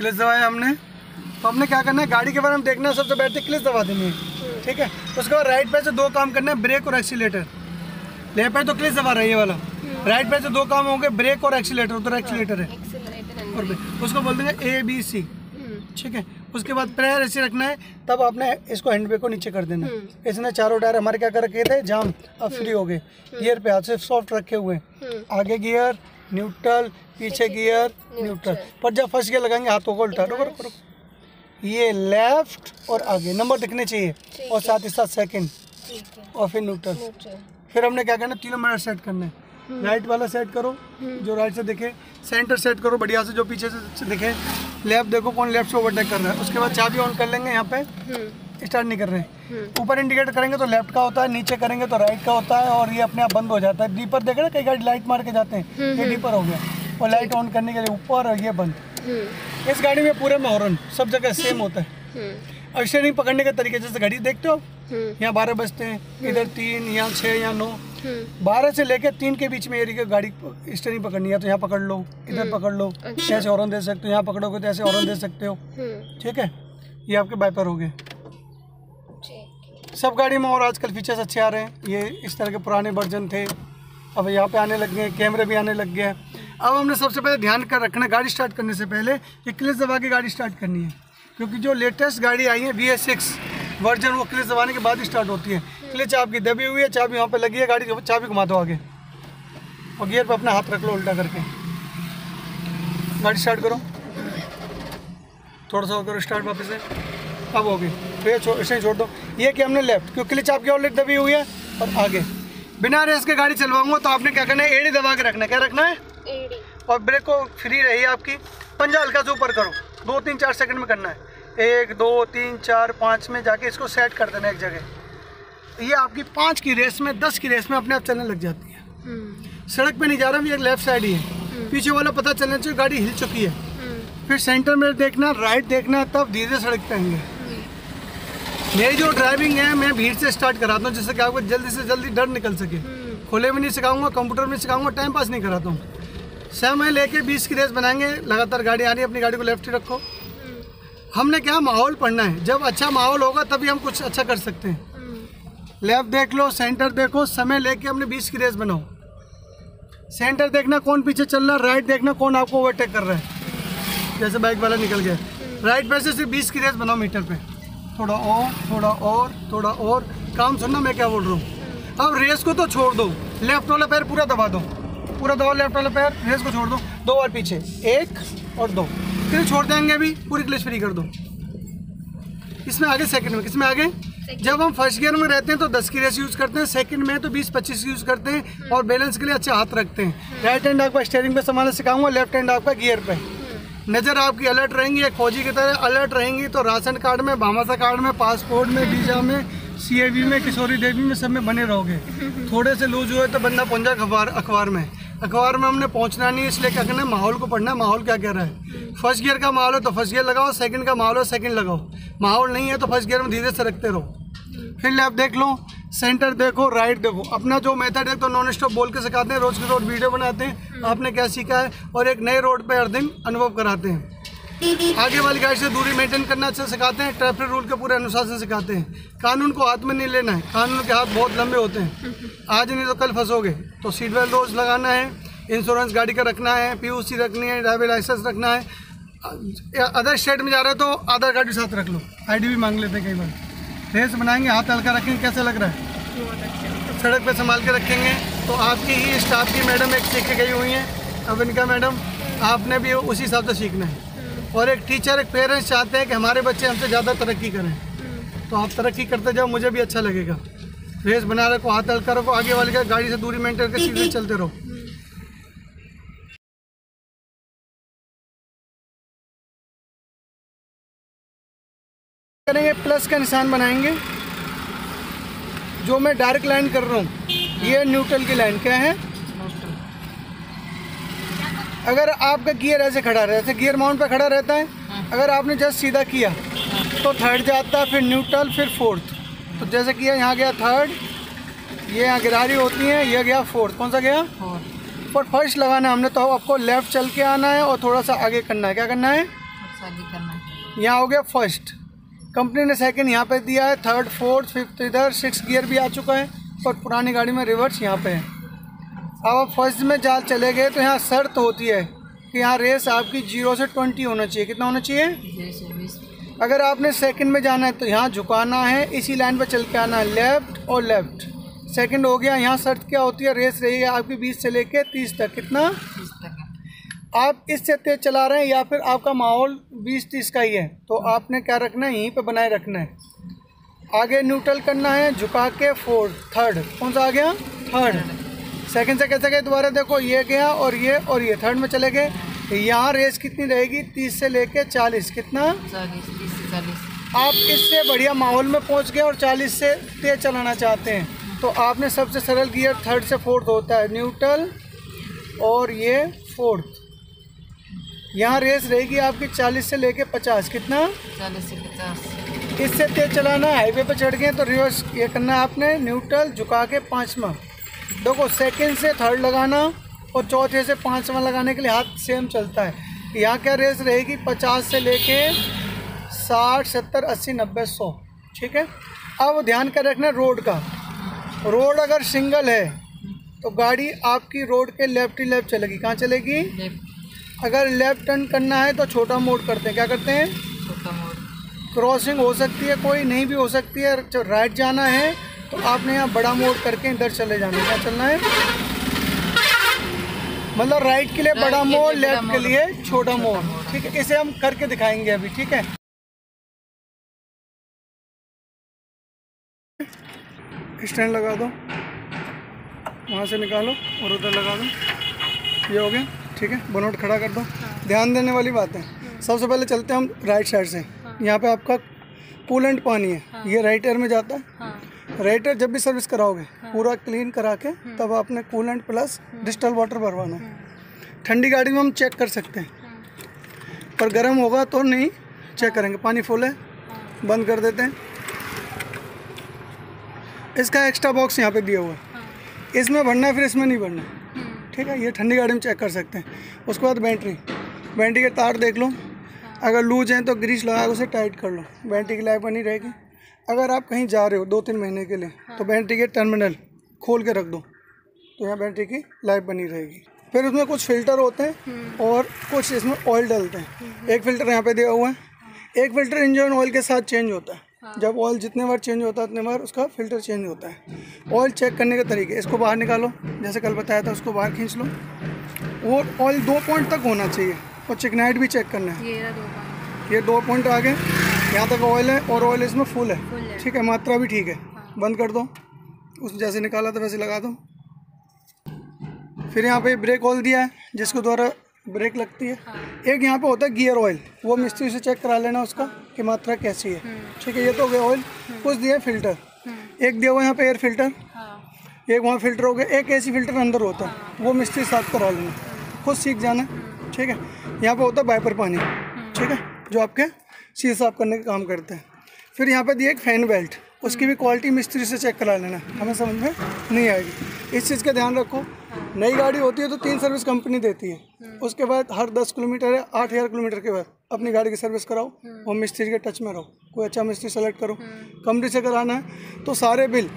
Clutch दबाया हमने। तो हमने क्या करना है गाड़ी के बारे में देखना है सबसे बैठते क्लिच दबा देनी है। ठीक है? उसके बाद राइट पैर से दो काम करना है ब्रेक और एक्सीटर लेफ़्ट पैर तो क्लिच दबा रहा है ये वाला। राइट पैर से दो काम होंगे ब्रेक और एक्सीटर उधर एक्सीटर है। और उसको बोल देंगे ए बी सी ठीक है? उसके बाद प्रेयर ऐसे रखना है तब आपने इसको हैंड ब्रेक को नीचे कर देना। है इसने चारों टायर हमारे क्या कर रखे थे? जाम। अब फ्री हो गए। गियर पे हाथ से सॉफ्ट रखे हुए आगे गियर न्यूट्रल पीछे गियर न्यूट्रल। पर जब फ़र्स्ट गियर लगाएँगे हाथों को उल्टा। रुको रुको रुको। ये लेफ़्ट और आगे। नंबर दिखने चाहिए। और साथ ही साथ सेकंड। और फिर न्यूट्रल। फिर हमने क्या करना? तीनों मिनट सेट करने। हैं राइट वाला सेट करो जो राइट से दिखे। सेंटर सेट करो बढ़िया से जो पीछे से दिखे। लेफ़्ट देखो कौन लेफ़्ट से ओवरटेक कर रहा है। उसके बाद चाबी ऑन कर लेंगे यहाँ पे। स्टार्ट नहीं कर रहे। ऊपर इंडिकेटर करेंगे तो लेफ़्ट का होता है नीचे करेंगे तो राइट का होता है और ये अपने आप बंद हो जाता है। डीपर देखे ना कई गाड़ी लाइट मार के जाते हैं। ये डीपर हो गया। और लाइट ऑन करने के लिए ऊपर और ये बंद। इस गाड़ी में पूरे में हॉर्न सब जगह सेम होता है। अब स्टेयरिंग पकड़ने के तरीके जैसे घड़ी देखते हो यहाँ बारह बजते हैं इधर तीन यहाँ छः यहाँ नौ। बारह से लेकर तीन के बीच में एरिया की गाड़ी स्टेयरिंग पकड़नी है तो यहाँ पकड़ लो इधर पकड़ लो। ऐसे हॉर्न दे सकते हो यहाँ पकड़ोगे तो ऐसे हॉर्न दे सकते हो। ठीक है? ये आपके बाइपर हो गए। सब गाड़ी में और आजकल फीचर्स अच्छे आ रहे हैं। ये इस तरह के पुराने वर्जन थे। अब यहाँ पे आने लग गए कैमरे भी आने लग गए अब हमने सबसे पहले ध्यान कर रखना है, गाड़ी स्टार्ट करने से पहले कि क्लिच दबा के गाड़ी स्टार्ट करनी है। क्योंकि जो लेटेस्ट गाड़ी आई है वी एस वर्जन वो क्लिच दबाने के बाद ही स्टार्ट होती है। क्लिच आपकी दबी हुई है, चाबी वहाँ पर लगी है, गाड़ी चाबी घुमा दो आगे। और गियर पर अपना हाथ रख लो, उल्टा करके। गाड़ी स्टार्ट करो। थोड़ा सा करो स्टार्ट वापस से। अब हो गई फिर ही छोड़ दो। ये कि हमने लेफ़्ट क्योंकि क्लिच आपकी ऑलरेडी दबी हुई है। और आगे। बिना रेस के गाड़ी चलवाऊँगा तो आपने क्या करना है? एड़ी दबा के रखना है। क्या रखना है? एडी। और ब्रेक को फ्री रही आपकी। पंजा हल्का से ऊपर करो। दो तीन चार सेकंड में करना है। एक दो तीन चार पाँच में जाके इसको सेट कर देना एक जगह। ये आपकी पाँच की रेस में दस की रेस में अपने आप चलने लग जाती है। सड़क पे नहीं जा रहा ये लेफ़्ट साइड ही है। पीछे वाला पता चलना चाहिए गाड़ी हिल चुकी है। फिर सेंटर में देखना राइट देखना तब धीरे सड़क पे आएँगे। मेरी जो ड्राइविंग है, मैं भीड़ से स्टार्ट कराता हूँ, जिससे कि आपको जल्दी से जल्दी डर निकल सके। खुले में नहीं सिखाऊँगा कंप्यूटर में सिखाऊँगा टाइम पास नहीं कराता हूँ। समय लेके बीस की रेस बनाएँगे, लगातार गाड़ी आ रही है, अपनी गाड़ी को लेफ़्ट ही रखो। हमने क्या माहौल पढ़ना है? जब अच्छा माहौल होगा, तभी हम कुछ अच्छा कर सकते हैं। लेफ़्ट देख लो सेंटर देखो, समय लेके हमने बीस की रेस बनाओ। सेंटर देखना कौन पीछे चल रहा है राइट देखना कौन आपको ओवरटेक कर रहा है। जैसे बाइक वाला निकल गया। राइट पे से सिर्फ़ बीस की रेस बनाओ मीटर पे। थोड़ा और थोड़ा और थोड़ा और। काम सुनना मैं क्या बोल रहा हूँ? अब रेस को तो छोड़ दो। लेफ़्ट वाला पैर पूरा दबा दो। पूरा दबाओ लेफ़्ट वाला पैर रेस को छोड़ दो। दो बार पीछे। एक और दो। फिर छोड़ देंगे अभी पूरी क्लिच फ्री कर दो। इसमें आगे सेकंड में किसमें आगे? जब हम फ़र्स्ट गियर में रहते हैं तो 10 की रेस यूज़ करते हैं सेकंड में तो 20-25 यूज़ करते हैं और बैलेंस के लिए अच्छा हाथ रखते हैं। राइट हैंड आपका स्टेयरिंग पे संभालना सिखाऊँगा लेफ़्ट हैंड आपका गियर पे। नज़र आपकी अलर्ट रहेंगी एक फौजी की तरह अलर्ट रहेंगी तो राशन कार्ड में भामासा कार्ड में, पासपोर्ट में, वीज़ा में सीएवी में, किशोरी देवी में सब में बने रहोगे। थोड़े से लूज हुए तो बंदा पहुँच जाए अखबार अखबार में। अखबार में हमने पहुँचना नहीं, इसलिए क्या करना है? माहौल को पढ़ना है। माहौल क्या कह रहा है? फ़र्स्ट गियर का माहौल है तो फ़र्स्ट गियर लगाओ सेकंड का माहौल है सेकंड लगाओ। माहौल नहीं है तो फ़र्स्ट गियर में धीरे से रखते रहो। फिर आप देख लो सेंटर देखो राइट देखो। अपना जो मेथड है तो नॉन स्टॉप बोल के सिखाते हैं रोज के रोज वीडियो बनाते हैं आपने क्या सीखा है और एक नए रोड पे हर दिन अनुभव कराते हैं। आगे वाली गाड़ी से दूरी मेंटेन करना अच्छा सिखाते हैं ट्रैफ़िक रूल के पूरे अनुशासन सिखाते हैं। कानून को हाथ में नहीं लेना है कानून के हाथ बहुत लंबे होते हैं। आज नहीं तो कल फंसोगे। तो सीट बेल्ट रोज लगाना है इंश्योरेंस गाड़ी का रखना है पीयूसी रखनी है ड्राइविंग लाइसेंस रखना है। अदर स्टेट में जा रहे हो तो आधार कार्ड के साथ रख लो। आईडी भी मांग लेते हैं कई बार। रेस बनाएँगे हाथ हल्का रखेंगे कैसे लग रहा है? सड़क पे संभाल के रखेंगे। तो आपकी ही स्टाफ की मैडम एक सीख के गई हुई हैं। अब इनका मैडम आपने भी उसी हिसाब से सीखना है। और एक टीचर एक पेरेंट्स चाहते हैं कि हमारे बच्चे हमसे ज़्यादा तरक्की करें। तो आप तरक्की करते जाओ मुझे भी अच्छा लगेगा। रेस बना रखो हाथ हल्का रखो आगे वाली का गाड़ी से दूरी मेंटेन करके सीधे चलते रहो। करेंगे प्लस का निशान बनाएँगे। जो मैं डायरेक्ट लाइन कर रहा हूँ ये न्यूट्रल की लाइन क्या है? अगर आपका गियर ऐसे खड़ा रहे ऐसे गियर माउंट पे खड़ा रहता है अगर आपने जस्ट सीधा किया तो थर्ड जाता है फिर न्यूट्रल फिर फोर्थ तो जैसे किया यहाँ गया थर्ड ये यहाँ गिरारी होती है ये गया फोर्थ कौन सा गया? पर फ़र्स्ट लगाना है हमने तो आपको लेफ़्ट चल के आना है और थोड़ा सा आगे करना है। क्या है? करना है। यहाँ हो गया फ़र्स्ट कंपनी ने सेकंड यहाँ पे दिया है थर्ड फोर्थ फिफ्थ इधर सिक्स गियर भी आ चुका है और पुरानी गाड़ी में रिवर्स यहाँ पे है। अब आप फ़र्स्ट में जा चले गए तो यहाँ शर्त होती है कि यहाँ रेस आपकी ज़ीरो से ट्वेंटी होना चाहिए। कितना होना चाहिए? अगर आपने सेकंड में जाना है तो यहाँ झुकाना है, इसी लाइन पर चल के आना है लेफ़्ट और लेफ़्ट सेकंड हो गया, यहाँ शर्त क्या होती है? रेस रही है आपकी बीस से लेके तीस तक। कितना? आप इससे तेज चला रहे हैं या फिर आपका माहौल बीस तीस का ही है? तो आपने क्या रखना है? यहीं पे बनाए रखना है। आगे न्यूट्रल करना है झुका के फोर्थ थर्ड कौन सा आ गया? थर्ड सेकंड से कैसे गए? दोबारा देखो ये गया और ये और ये। थर्ड में चले गए। यहाँ रेस कितनी रहेगी? तीस से लेके चालीस। कितना? चालीस तीस से चालीस। आप इससे बढ़िया माहौल में पहुँच गए और 40 से तेज चलाना चाहते हैं। तो आपने सबसे सरल गियर थर्ड से फोर्थ होता है। न्यूट्रल और ये फोर्थ यहाँ रेस रहेगी आपकी 40 से लेके 50 कितना? चालीस से पचास। इससे तेज चलाना हाईवे पर चढ़ गए तो रिवर्स ये करना आपने न्यूट्रल झुका के पाँचवा। देखो सेकंड से थर्ड लगाना और चौथे से पाँचवा लगाने के लिए हाथ सेम चलता है। यहाँ क्या रेस रहेगी पचास से लेके साठ सत्तर अस्सी नब्बे सौ। ठीक है? अब ध्यान कर रखना रोड का। रोड अगर सिंगल है तो गाड़ी आपकी रोड के लेफ़्ट ही लेफ़्ट चलेगी। कहाँ चलेगी? अगर लेफ़्ट टर्न करना है तो छोटा मोड़ करते हैं। क्या करते हैं? छोटा मोड़ क्रॉसिंग हो सकती है कोई नहीं भी हो सकती है। जो राइट जाना है तो आपने यहाँ बड़ा मोड़ करके इधर चले जाना है। क्या चलना है? मतलब राइट के लिए बड़ा मोड़ लेफ़्ट के लिए छोटा मोड़। ठीक है इसे हम करके दिखाएँगे अभी ठीक है? स्टैंड लगा दो। वहाँ से निकालो और उधर लगा दो। ये हो गया। ठीक है? बोनट खड़ा कर दो। ध्यान देने वाली बात है। सबसे पहले चलते हैं हम राइट साइड से। यहाँ पे आपका कूलेंट पानी है। ये राइट एयर में जाता है। हाँ। राइट एयर जब भी सर्विस कराओगे पूरा क्लीन करा के तब आपने कूलेंट प्लस डिस्टल वाटर भरवाना है। ठंडी गाड़ी में हम चेक कर सकते हैं। पर गर्म होगा तो नहीं चेक करेंगे। पानी फुल है। बंद कर देते हैं। इसका एक्स्ट्रा बॉक्स यहाँ पे दिया हुआ है। इसमें भरना है फिर इसमें नहीं भरना है ये ठंडी गाड़ी में चेक कर सकते हैं। उसके बाद बैटरी। बैटरी के तार देख लो। अगर लूज हैं तो ग्रीस लगा उसे टाइट कर लो। बैटरी की लाइफ बनी रहेगी। अगर आप कहीं जा रहे हो दो तीन महीने के लिए तो बैटरी के टर्मिनल खोल के रख दो। तो यहाँ बैटरी की लाइफ बनी रहेगी। फिर उसमें कुछ फ़िल्टर होते हैं और कुछ इसमें ऑयल डलते हैं। एक फ़िल्टर यहाँ पे दिया हुआ है। एक फ़िल्टर इंजन ऑयल के साथ चेंज होता है। जब ऑयल जितने बार चेंज होता है उतने बार उसका फ़िल्टर चेंज होता है। ऑयल चेक करने के तरीके इसको बाहर निकालो जैसे कल बताया था उसको बाहर खींच लो। वो ऑयल दो पॉइंट तक होना चाहिए और चिकनाइट भी चेक करना है। ये दो पानी ये दो पॉइंट आ गए यहाँ तक ऑयल है और ऑयल इसमें फुल है। फुल है। ठीक है मात्रा भी ठीक है। बंद कर दो। उस जैसे निकाला था वैसे लगा दो। फिर यहाँ पे ब्रेक ऑयल दिया है जिसके द्वारा ब्रेक लगती है। हाँ। एक यहाँ पे होता है गियर ऑयल। वो हाँ। मिस्त्री से चेक करा लेना उसका हाँ। कि मात्रा कैसी है। ठीक है ये तो हो गया ऑयल। कुछ दिया है फ़िल्टर। एक दिया हुआ यहाँ पे एयर फ़िल्टर हाँ। एक वहाँ फ़िल्टर हो गया। एक एसी फ़िल्टर अंदर होता है। वो मिस्त्री साफ़ करा लेना। खुद सीख जाना। ठीक है? यहाँ पे होता है बाइपर पानी। ठीक है? जो आपके शीशे साफ़ करने का काम करते हैं। फिर यहाँ पे दिया एक फ़ैन बेल्ट उसकी भी क्वालिटी मिस्त्री से चेक करा लेना। हमें समझ में नहीं आएगी। इस चीज़ का ध्यान रखो। नई गाड़ी होती है तो तीन सर्विस कंपनी देती है। उसके बाद हर दस किलोमीटर या आठ हज़ार किलोमीटर के बाद अपनी गाड़ी की सर्विस कराओ और मिस्त्री के टच में रहो कोई अच्छा मिस्त्री सेलेक्ट करो। कंपनी से कराना है तो सारे बिल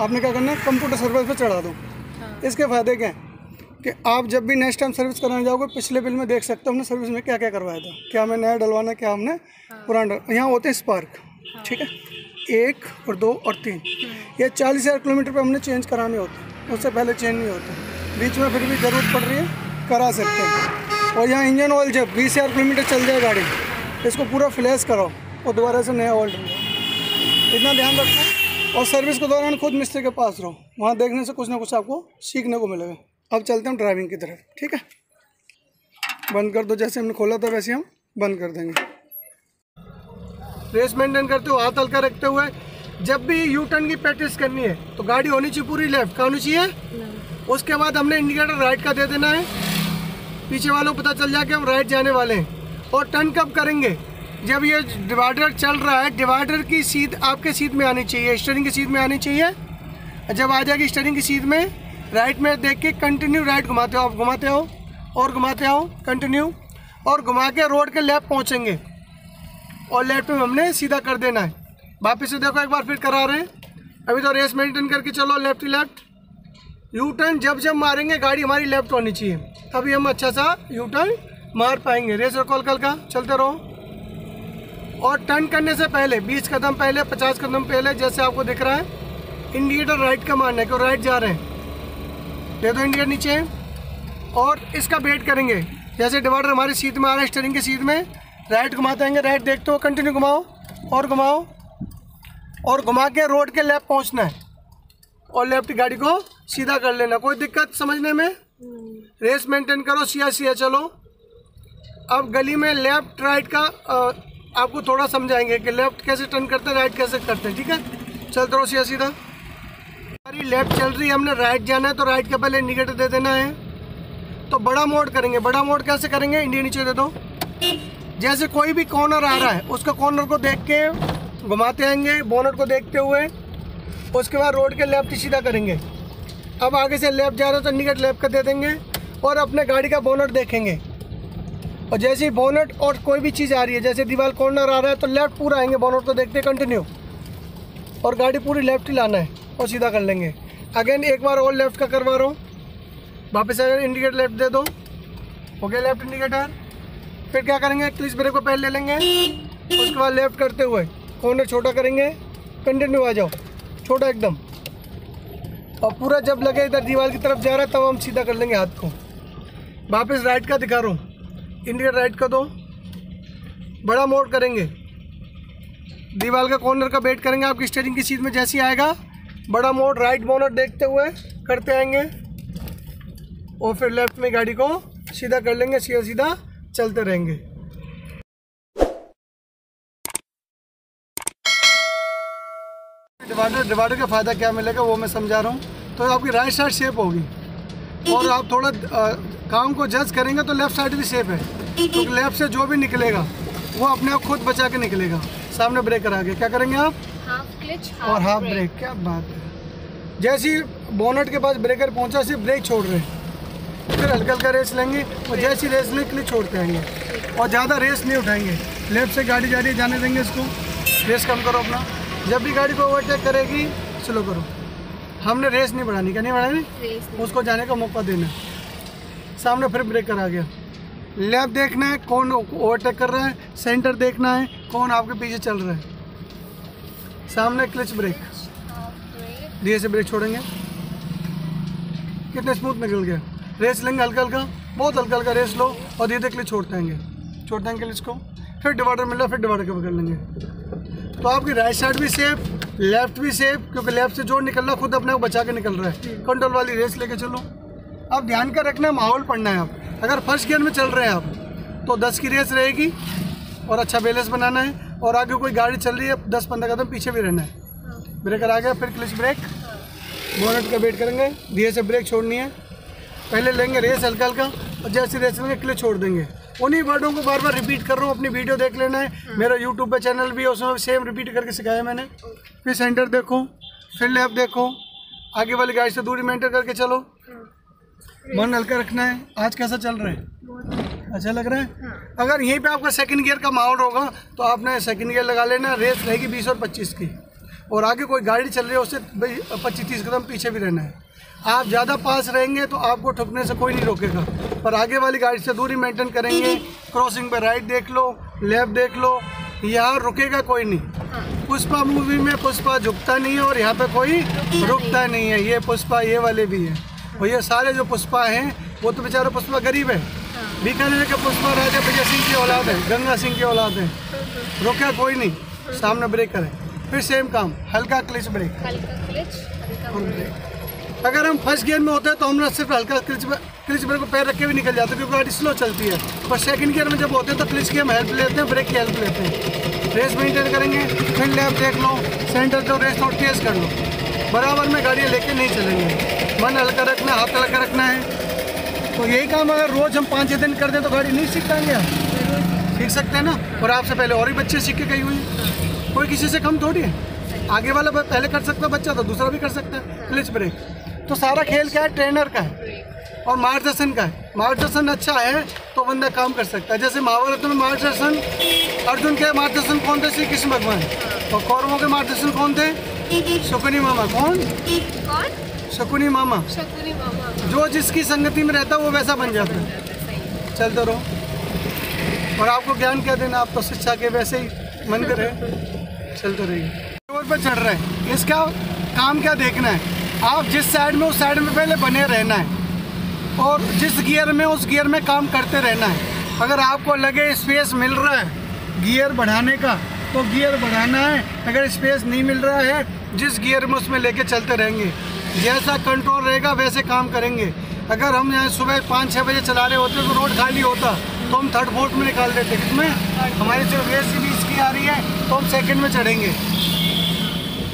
आपने क्या करना है कंप्यूटर सर्विस पे चढ़ा दो। इसके फ़ायदे क्या हैं? कि आप जब भी नेक्स्ट टाइम सर्विस कराने जाओगे पिछले बिल में देख सकते हो हमने सर्विस में क्या क्या करवाया था। क्या हमें नया डलवाना है क्या हमने पुराना। डल- यहाँ होते हैं स्पार्क ठीक है? एक और दो और तीन। ये चालीस हज़ार किलोमीटर पे हमने चेंज कराने होते हैं। उससे पहले चेंज नहीं होते। बीच में फिर भी ज़रूरत पड़ रही है, करा सकते हैं। और यहाँ इंजन ऑयल जब बीस हज़ार किलोमीटर चल जाए गाड़ी, इसको पूरा फ्लैश कराओ और दोबारा से नया ऑयल इतना ध्यान रखो और सर्विस के दौरान खुद मिस्त्री के पास रहो। वहाँ देखने से कुछ ना कुछ आपको सीखने को मिलेगा। अब चलते हैं ड्राइविंग की तरफ़, ठीक है? बंद कर दो, जैसे हमने खोला था वैसे हम बंद कर देंगे। रेस मेंटेन करते हुए हाथ हल्का रखते हुए, जब भी यू टर्न की प्रैक्टिस करनी है तो गाड़ी होनी चाहिए पूरी लेफ़्ट का होनी चाहिए? उसके बाद हमने इंडिकेटर राइट का दे देना है। पीछे वालों को पता चल जाए कि हम राइट जाने वाले हैं। और टर्न कब करेंगे? जब ये डिवाइडर चल रहा है डिवाइडर की सीट आपके सीट में आनी चाहिए स्टेयरिंग की सीट में आनी चाहिए। जब आ जाएगी स्टेयरिंग की सीट में राइट में देख के कंटिन्यू राइट घुमाते हो आप घुमाते हो और घुमाते हो कंटिन्यू और घुमा के रोड के लेफ़्ट पहुँचेंगे। और लेफ़्ट में हमने सीधा कर देना है। वापस से देखो, एक बार फिर करा रहे हैं। अभी तो रेस मेंटेन करके चलो लेफ़्ट लेफ़्ट यू टर्न जब जब मारेंगे, गाड़ी हमारी लेफ़्ट होनी चाहिए। तभी हम अच्छा सा यू टर्न मार पाएँगे। रेस रखो कल का, चलते रहो। और टर्न करने से पहले 20 कदम पहले 50 कदम पहले, जैसे आपको दिख रहा है इंडिकेटर राइट का मारना है क्यों राइट जा रहे हैं। दे दो इंडिकेटर नीचे। और इसका वेट करेंगे। जैसे डिवाइडर हमारी सीट में आ रहा है स्टेरिंग की सीट में राइट घुमाते आएँगे। राइट देखते हो कंटिन्यू घुमाओ, और घुमाओ। और घुमा के रोड के लेफ़्ट पहुँचना है। और लेफ़्ट गाड़ी को सीधा कर लेना कोई दिक्कत समझने में? रेस मेंटेन करो सिया सिया चलो। अब गली में लेफ़्ट राइट का अ, आपको थोड़ा समझाएँगे कि लेफ़्ट कैसे टर्न करते हैं राइट कैसे करते हैं ठीक है? चलते रहो सिया सीधा हमारी लेफ़्ट चल रही है हमने राइट जाना है तो राइट के पहले इंडिकेटर दे देना है। तो बड़ा मोड करेंगे बड़ा मोड कैसे करेंगे? इंडिया नीचे दे दो। जैसे कोई भी कॉर्नर आ रहा है उसका कॉर्नर को देख के घुमाते आएँगे बोनट को देखते हुए। उसके बाद रोड के लेफ़्ट सीधा करेंगे। अब आगे से लेफ़्ट जा रहे हो तो इंडिकेट लेफ़्ट का दे देंगे और अपने गाड़ी का बोनट देखेंगे। और जैसे ही बोनट और कोई भी चीज़ आ रही है, जैसे दीवार कॉर्नर आ रहा है तो लेफ़्ट पूरा आएँगे, बोनट को देखते हैं कंटिन्यू और गाड़ी पूरी लेफ़्ट ही लाना है और सीधा कर लेंगे। अगेन एक बार और लेफ़्ट का करवा रहा हूँ। वापस अगर इंडिकेटर लेफ़्ट दे दो। हो गया लेफ़्ट इंडिकेटर फिर क्या करेंगे? क्लिच ब्रेक को पहले ले लेंगे। उसके बाद लेफ़्ट करते हुए कॉर्नर छोटा करेंगे। कंटिन्यू आ जाओ। छोटा एकदम। और पूरा जब लगे इधर दीवार की तरफ़ जा रहा है, तब हम सीधा कर लेंगे हाथ को। वापस राइट का दिखा रहा हूँ। इंडिकेटर राइट का दो। बड़ा मोड करेंगे। दीवार का कॉर्नर का बेट करेंगे। आपकी स्टेरिंग की सीट में जैसे आएगा, बड़ा मोड राइट बोनट देखते हुए करते आएँगे। और फिर लेफ़्ट में गाड़ी को सीधा कर लेंगे सीधा सीधा चलते रहेंगे। डिवाइडर डिवाइडर का फ़ायदा क्या मिलेगा वो मैं समझा रहा हूँ। तो आपकी राइट साइड सेफ़ होगी। और आप थोड़ा अ, काम को जज करेंगे तो लेफ़्ट साइड भी सेफ़ है। क्योंकि लेफ़्ट से जो भी निकलेगा वो अपने आप खुद बचा के निकलेगा। सामने ब्रेकर आ गया क्या करेंगे आप? हाफ़ क्लच और हाफ़ ब्रेक क्या बात है। जैसे ही बोनट के पास ब्रेकर पहुँचा सिर्फ़ ब्रेक छोड़ रहे हैं। फिर हल्का हल्का रेस लेंगे और जैसी रेस लें क्लिक छोड़ते आएँगे। और ज़्यादा रेस नहीं उठाएँगे। लेफ़्ट से गाड़ी जा रही है जाने देंगे इसको। रेस कम करो अपना। जब भी गाड़ी को ओवरटेक करेगी स्लो करो। हमने रेस नहीं बढ़ानी क्या नहीं बढ़ानी? उसको जाने का मौका देना। सामने फिर ब्रेक करा गया। लेफ़्ट देखना है कौन ओवरटेक कर रहा है सेंटर देखना है कौन आपके पीछे चल रहा है। सामने क्लच ब्रेक धीरे से ब्रेक छोड़ेंगे। कितने स्मूथ निकल गया। रेस लेंगे हल्का हल्का बहुत हल्का हल्का रेस लो और धीरे धीरे क्लिच छोड़ते आएँगे। छोड़ते आएँगे क्लिच को। फिर डिवाइडर मिल रहा फिर डिवाइडर के पकड़ लेंगे। तो आपकी राइट साइड भी सेफ़ लेफ़्ट भी सेफ़ क्योंकि लेफ़्ट से ज़ोर निकल रहा खुद अपने को बचा के निकल रहा है। कंट्रोल वाली रेस लेके चलो। आप ध्यान का रखना है माहौल पढ़ना है आप। अगर फ़र्स्ट गियर में चल रहे हैं आप तो दस की रेस रहेगी और अच्छा बैलेंस बनाना है और आगे कोई गाड़ी चल रही है, दस पंद्रह कदम पीछे भी रहना है। ब्रेकर आ गया, फिर क्लिच ब्रेक बोनट का वेट करेंगे, धीरे से ब्रेक छोड़नी है। पहले लेंगे रेस हल्का हल्का और जैसे रेस लेंगे क्लिच छोड़ देंगे। उन्हीं वर्डों को बार बार रिपीट कर रहा हूँ अपनी वीडियो देख लेना है। मेरा यूट्यूब पे चैनल भी है उसमें सेम रिपीट करके सिखाया मैंने। फिर सेंटर देखो फिर लेफ़्ट देखो। आगे वाली गाड़ी से दूरी मेंटेन करके चलो। मन हल्का रखना है। आज कैसा चल रहा है? अच्छा। लग रहा है? अगर यहीं पे आपका सेकंड गियर का माहौल होगा तो आपने सेकंड गियर लगा लेना। रेस रहेगी बीस और पच्चीस की। और आगे कोई गाड़ी चल रही है उससे पच्चीस तीस कदम पीछे भी रहना है। आप ज़्यादा पास रहेंगे तो आपको ठुकने से कोई नहीं रोकेगा। पर आगे वाली गाड़ी से दूरी मेंटेन करेंगे क्रॉसिंग पर राइट देख लो लेफ़्ट देख लो यहाँ रुकेगा कोई नहीं। पुष्पा मूवी में पुष्पा झुकता नहीं है और यहाँ पे कोई रुकता नहीं है। ये पुष्पा ये वाले भी है। और ये सारे जो पुष्पा हैं वो तो बेचारा पुष्पा गरीब है। बीकानेर के पुष्पा राजा विजय सिंह की औलाद है गंगा सिंह की औलाद है। रोका कोई नहीं सामने ब्रेक करे। फिर सेम काम हल्का क्लिच ब्रेक हल्का क्लच हल्का ब्रेक अगर हम फ़र्स्ट गियर में होते हैं तो हम सिर्फ़ हल्का क्लिच क्लिच ब्रेक को पैर रख के भी निकल जाते हैं, क्योंकि गाड़ी स्लो चलती है। पर सेकंड गियर में जब होते हैं तो क्लिच की हम हेल्प लेते हैं ब्रेक की हेल्प लेते हैं। रेस मेंटेन करेंगे फिर लेफ़्ट देख लो सेंटर जो रेस थोड़ा तेज कर लो। बराबर में गाड़ियाँ लेके नहीं चलेंगे। मन हल्का रखना, हाथ हल्का रखना है। तो यही काम अगर रोज़ हम पाँच छः दिन कर दें तो गाड़ी नहीं सीख पाएँगे सीख सकते हैं ना? और आपसे पहले और भी बच्चे सीख के गई हुई कोई किसी से कम थोड़ी है। आगे वाला पहले कर सकता है बच्चा तो दूसरा भी कर सकता है। क्लिच ब्रेक तो सारा खेल क्या है? ट्रेनर का है और मार्गदर्शन का है। मार्गदर्शन अच्छा है तो बंदा काम कर सकता है। जैसे महाभारत में मार्गदर्शन अर्जुन के मार्गदर्शन कौन थे? श्री कृष्ण भगवान। और कौरवों के मार्गदर्शन कौन थे? शकुनी मामा। कौन? कौन? शकुनी मामा। शकुनी मामा। जो जिसकी संगति में रहता है वो वैसा बन जाता है। चलते रहो। और आपको ज्ञान क्या देना? आप तो शिक्षा के वैसे ही मन करे चलते रहिए। रोड पर चढ़ रहे हैं। इसका काम क्या देखना है? आप जिस साइड में, उस साइड में पहले बने रहना है। और जिस गियर में, उस गियर में काम करते रहना है। अगर आपको लगे स्पेस मिल रहा है गियर बढ़ाने का तो गियर बढ़ाना है। अगर स्पेस नहीं मिल रहा है, जिस गियर में उसमें लेके चलते रहेंगे। जैसा कंट्रोल रहेगा, वैसे काम करेंगे। अगर हम यहाँ सुबह पाँच छः बजे चला रहे होते तो रोड खाली होता तो हम थर्ड फोर्थ में निकाल देते। किसमें हमारी जो रेस भी इसकी आ रही है तो हम सेकंड में चढ़ेंगे।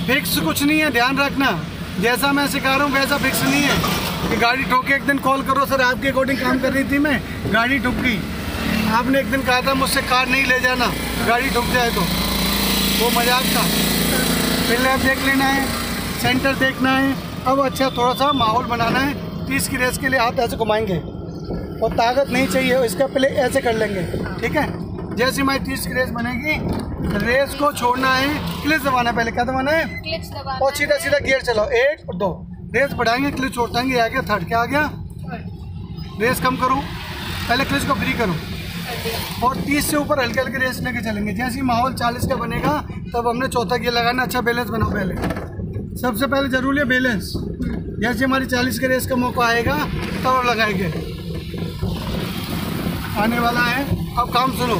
फिक्स कुछ नहीं है, ध्यान रखना। जैसा मैं सिखा रहा हूँ, वैसा फिक्स नहीं है। कि गाड़ी ठोके, एक दिन कॉल करो, सर आपके अकॉर्डिंग काम कर रही थी मैं, गाड़ी ठुक गई। आपने एक दिन कहा था, मुझसे कार नहीं ले जाना, गाड़ी ठुक जाए तो। वो मज़ाक था। पहले आप देख लेना है सेंटर देखना है, अब अच्छा थोड़ा सा माहौल बनाना है, तीस की रेस के लिए हाथ ऐसे घुमाएँगे। और ताकत नहीं चाहिए, इसका पहले ऐसे कर लेंगे, ठीक है? जैसे हमारी तीस की रेस बनेगी। रेस को छोड़ना है। क्लिच दबाना है पहले क्या दबाना है? क्लिच दबाना और सीधा सीधा गियर चलाओ। एक और दो। रेस बढ़ाएँगे क्लिच छोड़ाएँगे आ गया थर्ड क्या आ गया? रेस कम करो। पहले क्लिच को फ्री करो। और 30 से ऊपर हल्के हल्के रेस लेके चलेंगे। जैसे माहौल 40 का बनेगा तब हमने चौथा गियर लगाना अच्छा बैलेंस बनाओ पहले। सबसे पहले ज़रूरी है बैलेंस जैसे हमारी 40 के रेस का मौका आएगा तब लगाएँगे। आने वाला है। अब काम सुनो।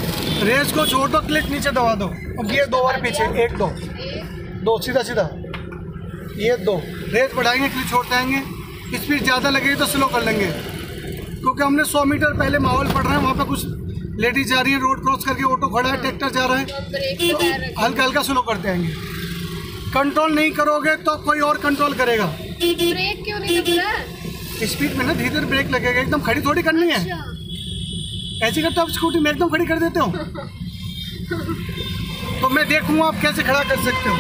रेस को छोड़ दो क्लिक नीचे दबा दो। और गियर दो बार पीछे एक दो। दो सीधा सीधा। ये दो। रेस बढ़ाएँगे क्लिक छोड़ते आएँगे स्पीड ज़्यादा लगेगी तो स्लो कर लेंगे। क्योंकि हमने 100 मीटर पहले माहौल पड़ रहा है वहाँ पे कुछ लेडीज़ जा रही है रोड क्रॉस करके ऑटो खड़ा है ट्रैक्टर जा रहा है। तो पैर हल्का हल्का स्लो करते आएँगे। कंट्रोल नहीं करोगे तो कोई और कंट्रोल करेगा। ब्रेक क्यों नहीं स्पीड में ना धीरे धीरे ब्रेक लगेगा एकदम खड़ी थोड़ी करनी है। अच्छा। ऐसे करते हो आप स्कूटी में एकदम खड़ी कर देते हो। तो मैं देखूँगा आप कैसे खड़ा कर सकते हो।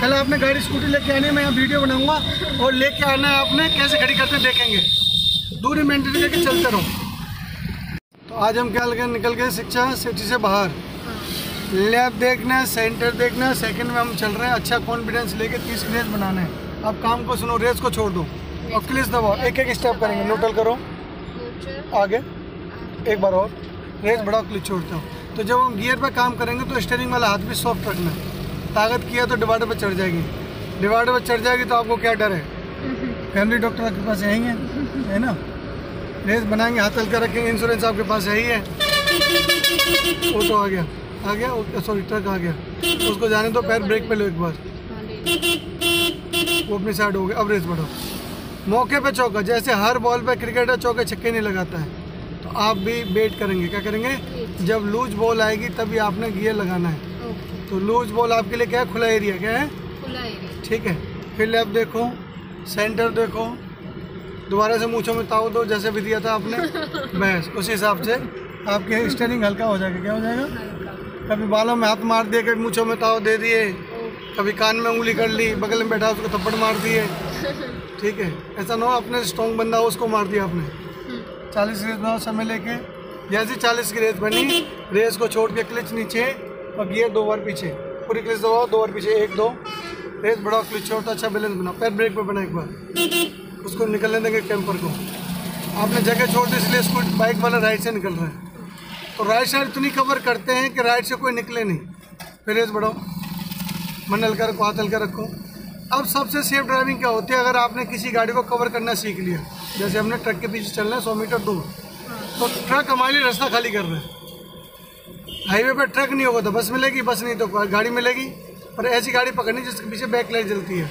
पहले आपने गाड़ी स्कूटी लेके आनी है मैं यहाँ वीडियो बनाऊँगा और लेके आना है आपने कैसे खड़ी करते देखेंगे। दूरी मेंटेन करके चलते रहो। तो आज हम क्या लगे निकल गए शिक्षा सिटी से बाहर। लैब देखना है सेंटर देखना है सेकंड में हम चल रहे हैं। अच्छा कॉन्फिडेंस लेके तीस रेस बनाना है। अब काम को सुनो रेस को छोड़ दो। और क्लिस दबाओ। एक एक स्टेप करेंगे। नोटल करो। आगे। एक बार और। रेस बढ़ाओ क्लिच छोड़ते हो। तो जब हम गियर पे काम करेंगे तो स्टेयरिंग वाला हाथ भी सॉफ्ट रखना ताकत किया तो डिवाइडर पर चढ़ जाएगी। डिवाइडर पर चढ़ जाएगी तो आपको क्या डर है? फैमिली डॉक्टर आपके पास यही है है ना? रेस बनाएँगे, हाथ हल्का रखेंगे इंश्योरेंस आपके पास यही है। वो तो आ गया। आ गया? सॉरी ट्रक आ गया। उसको जाने दो, पैर ब्रेक पे लो एक बार। वो अपनी साइड हो गया अब रेस बढ़ो मौके पे चौका। जैसे हर बॉल पे क्रिकेटर चौके छक्के नहीं लगाता है। तो आप भी वेट करेंगे। क्या करेंगे? जब लूज बॉल आएगी तभी आपने गियर लगाना है। तो लूज बॉल आपके लिए क्या है? खुला एरिया क्या है? खुला एरिया ठीक है। फिर लेफ़्ट देखो सेंटर देखो। दोबारा से मूछों में ताव दो जैसे भी दिया था आपने। बस उस हिसाब से आपके स्टेरिंग हल्का हो जाएगा। क्या हो जाएगा? कभी बालों में हाथ मार दिए कभी मूछों में ताव दे दिए। कभी कान में उंगली कर ली बगल में बैठा उसको थप्पड़ मार दिए। ठीक है। ऐसा ना हो अपने स्ट्रॉन्ग बंदा हो उसको मार दिया आपने। चालीस रेस बनाओ समय लेके जैसे चालीस की रेस बनी। रेस को छोड़ के क्लिच नीचे और गियर दो बार पीछे। पूरी क्लिच दबाओ, दो बार पीछे, एक दो। रेस बढ़ाओ, क्लिच छोड़ो तो अच्छा बैलेंस बनाओ। पैर ब्रेक पे बना एक बार। उसको निकलने देंगे कैंपर को। आपने जगह छोड़ दी, इसलिए स्कूट बाइक वाला राइट से निकल रहा है। तो राइट साइड इतनी कवर करते हैं कि राइट से कोई निकले नहीं। फिर रेस बढ़ाओ। मन हल्का रखो, हाथ हल्का रखो। अब सबसे सेफ़ ड्राइविंग क्या होती है? अगर आपने किसी गाड़ी को कवर करना सीख लिया, जैसे हमने ट्रक के पीछे चलना है, सौ मीटर दूर तो ट्रक हमारे लिए रास्ता खाली कर रहा है। हाईवे पर ट्रक नहीं होगा तो बस मिलेगी बस नहीं तो गाड़ी मिलेगी और ऐसी गाड़ी पकड़नी जिसके पीछे बैक लाइट जलती है।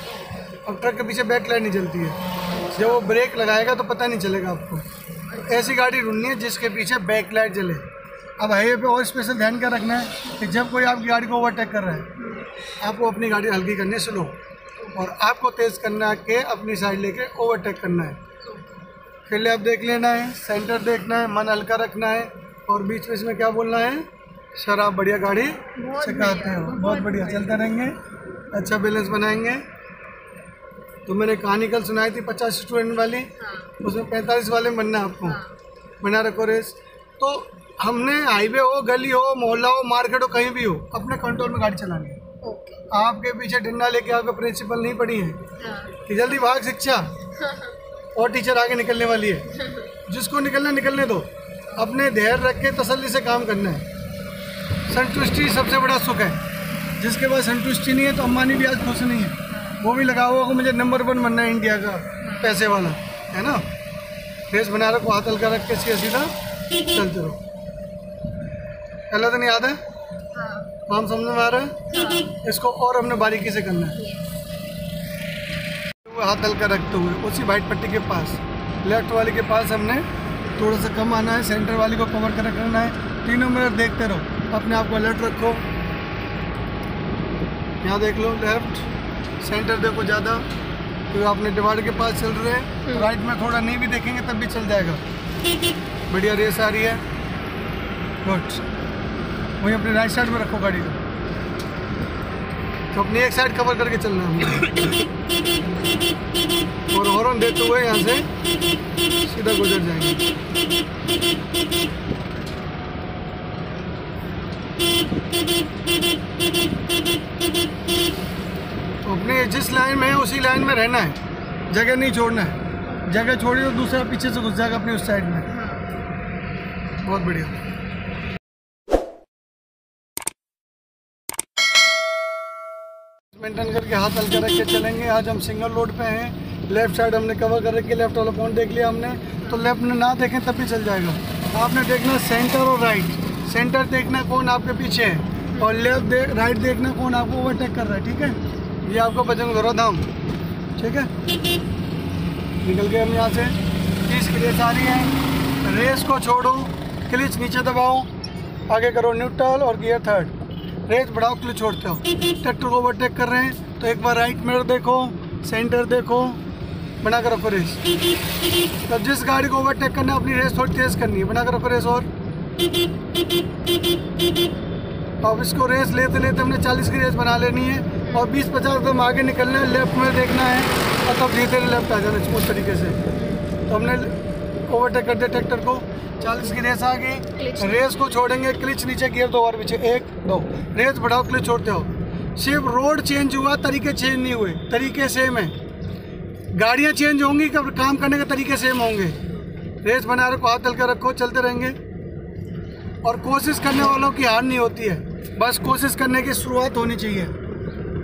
अब ट्रक के पीछे बैक लाइट नहीं जलती है। जब वो ब्रेक लगाएगा तो पता नहीं चलेगा आपको। ऐसी गाड़ी ढूंढनी है जिसके पीछे बैक लाइट जले अब हाईवे पे और स्पेशल ध्यान क्या रखना है कि जब कोई आपकी गाड़ी को ओवरटेक कर रहा है आपको अपनी गाड़ी हल्की करनी है स्लो और आपको तेज़ करना के अपनी साइड लेके ओवरटेक करना है। फिर आप देख लेना है सेंटर देखना है मन हल्का रखना है और बीच बीच में क्या बोलना है? शराब बढ़िया गाड़ी सिखाते हो। बहुत बढ़िया चलते रहेंगे अच्छा बैलेंस बनाएँगे। तो मैंने कहानी कल सुनाई थी पचास स्टूडेंट वाली हाँ। उसमें पैंतालीस वाले में बनना है आपको। हाँ। बना रखो रेस तो हमने हाईवे हो गली हो मोहल्ला हो मार्केट हो कहीं भी हो अपने कंट्रोल में गाड़ी चलानी है। ओके आपके पीछे डंडा लेके आपका प्रिंसिपल नहीं पड़ी है? हाँ। कि जल्दी भाग शिक्षा? और टीचर आगे निकलने वाली है। जिसको निकलना निकलने दो। अपने धैर्य रख के तसल्ली से काम करना है। संतुष्टि सबसे बड़ा सुख है। जिसके पास संतुष्टि नहीं है तो अम्बानी भी आज खुश नहीं है। वो भी लगा हुआ कि मुझे नंबर वन बनना है इंडिया का पैसे वाला। है ना? फेस बना रखो हाथ हल्का रख के सीधा सीधा चलते रहो। पहला नहीं याद है हाँ? काम समझ में आ रहा है? इसको और हमने बारीकी से करना है। हाथ हल्का रखते हुए उसी वाइट पट्टी के पास। लेफ़्ट वाली के पास हमने थोड़ा सा कम आना है सेंटर वाली को कवर कर रखना है। तीनों मिनट देखते रहो अपने आप को अलर्ट रखो। यहाँ देख लो लेफ़्ट सेंटर देखो ज़्यादा। क्योंकि आपने डिवाइड के पास चल रहे हैं राइट में थोड़ा नहीं भी देखेंगे तब भी चल जाएगा। बढ़िया रेस आ रही है। गुड वहीं अपनी राइट साइड में रखो गाड़ी को। तो अपनी एक साइड कवर करके चलना है। और हॉर्न देते हुए यहाँ से सीधा गुजर जाएँगे। तो अपने जिस लाइन में है, उसी लाइन में रहना है। जगह नहीं छोड़ना है। जगह छोड़ी तो दूसरा पीछे से घुस जाएगा अपने उस साइड में। बहुत बढ़िया। मेंटेन करके हाथ हल्का रख के चलेंगे। आज हम सिंगल रोड पे हैं। लेफ़्ट साइड हमने कवर कर रखी लेफ़्ट वाला पॉइंट देख लिया हमने। तो लेफ़्ट में ना देखें तब भी चल जाएगा। आपने देखना सेंटर और राइट सेंटर देखना कौन आपके पीछे है। और लेफ़्ट दे राइट देखना कौन आपको ओवरटेक कर रहा है, ठीक है? ये आपको बजरंग धोरा धाम। ठीक है? निकल गए हम यहाँ से। तीस की आ रही है। रेस को छोड़ो। क्लिच नीचे दबाओ। आगे करो न्यूट्रल और गियर थर्ड रेस बढ़ाओ क्लिच छोड़ते हो। ट्रैक्टर को ओवरटेक कर रहे हैं तो एक बार राइट मिरर देखो सेंटर देखो, बना कर रखो रेस। तो जिस गाड़ी को ओवरटेक करना है, अपनी रेस थोड़ी तेज करनी है, बना कर रखो रेस और। अब इसको रेस लेते लेते हमने 40 की रेस बना लेनी है, और 20-50 एकदम आगे निकलना है लेफ़्ट में देखना है, और तब धीरे धीरे लेफ़्ट आ जाना स्मूथ तरीके से। तो हमने ओवरटेक कर दिया ट्रैक्टर को। 40 की रेस आ गई। रेस को छोड़ेंगे क्लिच नीचे गियर दो बार पीछे एक दो। रेस बढ़ाओ क्लिच छोड़ते हो। सिर्फ़ रोड चेंज हुआ तरीके चेंज नहीं हुए। तरीके सेम है। गाड़ियाँ चेंज होंगी कब काम करने के तरीके सेम होंगे। रेस बना रखो हाथ हल्का रखो चलते रहेंगे। और कोशिश करने वालों की हार नहीं होती है। बस कोशिश करने की शुरुआत होनी चाहिए।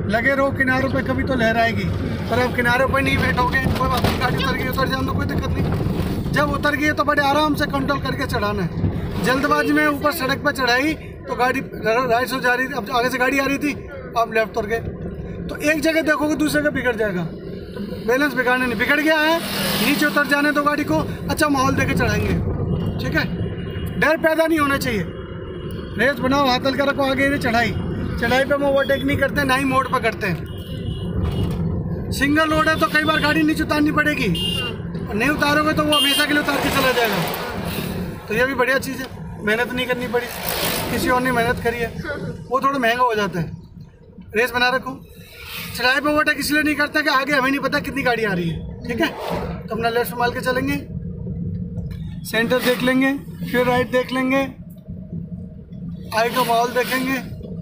लगे रहो किनारों पे कभी तो लहर आएगी। पर अब किनारों पे नहीं बैठोगे कोई बात नहीं गाड़ी उतर गई उतर जाने दो कोई दिक्कत नहीं। जब उतर गई तो बड़े आराम से कंट्रोल करके चढ़ाना है। जल्दबाजी में ऊपर सड़क पर चढ़ाई तो गाड़ी राइट से जा रही थी, अब आगे से गाड़ी आ रही थी आप लेफ़्ट उतर गए। तो एक जगह देखोगे, दूसरी जगह बिगड़ जाएगा। तो बैलेंस बिगाड़ने नहीं, बिगड़ गया है, नीचे उतर जाने दो गाड़ी को अच्छा माहौल देके चढ़ाएँगे। ठीक है? डर पैदा नहीं होना चाहिए। रेस बनाओ, हाथ हल्का रखो, आगे चढ़ाई। चढ़ाई पे हम ओवरटेक नहीं करते, ना ही मोड़ पर करते हैं। सिंगल रोड है तो कई बार गाड़ी नीचे उतारनी पड़ेगी। नहीं उतारोगे तो वो हमेशा के लिए उतार के चला जाएगा। तो ये भी बढ़िया चीज़ है। मेहनत नहीं करनी पड़ी। किसी और ने मेहनत करी है। वो थोड़ा महँगा हो जाता है। रेस बना रखो। चढ़ाई पर ओवरटेक इसलिए नहीं करता कि आगे हमें नहीं पता कितनी गाड़ी आ रही है। ठीक है? तो अपना लेफ़्ट संभाल के चलेंगे। सेंटर देख लेंगे। फिर राइट देख लेंगे। आगे का माहौल देखेंगे।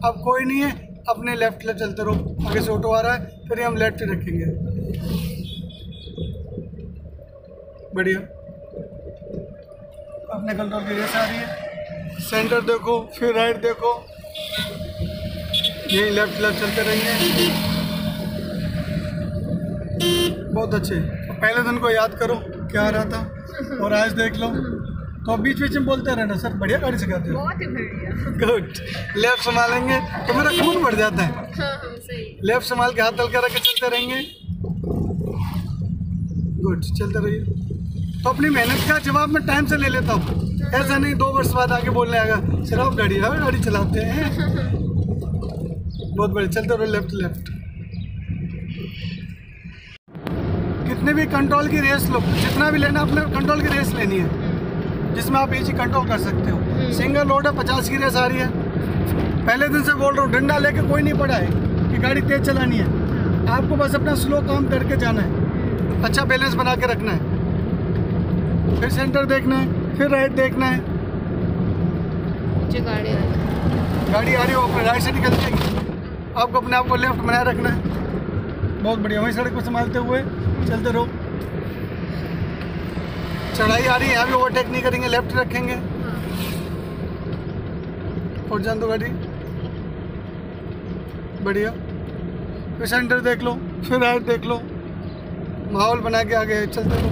अब कोई नहीं है। अपने लेफ़्ट लेफ़्ट चलते रहो। आगे से ऑटो आ रहा है। फिर हम लेफ़्ट रखेंगे। बढ़िया। अपने कंट्रोल की रेस आ रही है। सेंटर देखो फिर राइट देखो। यही लेफ़्ट लेफ़्ट चलते रहेंगे। बहुत अच्छे। पहले दिन को याद करो क्या आ रहा था और आज देख लो। तो बीच बीच में बोलते रहना सर बढ़िया गाड़ी सिखाते हो। बहुत ही बढ़िया। गुड लेफ़्ट संभालेंगे तो मेरा खून बढ़ जाता है। हाँ हाँ सही। लेफ़्ट संभाल के हाथ हल्का रख के चलते रहेंगे। गुड चलते रहिए। तो अपनी मेहनत का जवाब मैं टाइम से ले लेता हूँ। ऐसा नहीं दो वर्ष बाद आके बोलने आएगा आप गाड़ी हाँ गाड़ी चलाते हैं? बहुत बढ़िया चलते रहो लेफ़्ट लेफ़्ट कितने भी कंट्रोल की रेस लो जितना भी लेना अपने कंट्रोल की रेस लेनी है जिसमें आप इजी कंट्रोल कर सकते हो। सिंगल रोड है पचास की रेस आ रही है। पहले दिन से बोल रहा हूँ डंडा लेके कोई नहीं पड़ा है कि गाड़ी तेज चलानी है। आपको बस अपना स्लो काम करके जाना है। अच्छा बैलेंस बना के रखना है। फिर सेंटर देखना है फिर राइट देखना है। मुझे गाड़ी आ रही है। गाड़ी आ रही हो अपने राइट से निकल जाएगी। आपको अपने आप को लेफ़्ट बनाए रखना है। बहुत बढ़िया वहीं सड़क को संभालते हुए चलते रहो। चढ़ाई आ रही है यहाँ भी ओवरटेक नहीं करेंगे लेफ़्ट रखेंगे। और जान दो गाड़ी। बढ़िया। फिर सेंटर देख लो फिर राइट देख लो। माहौल बना के आगे चलते रहो।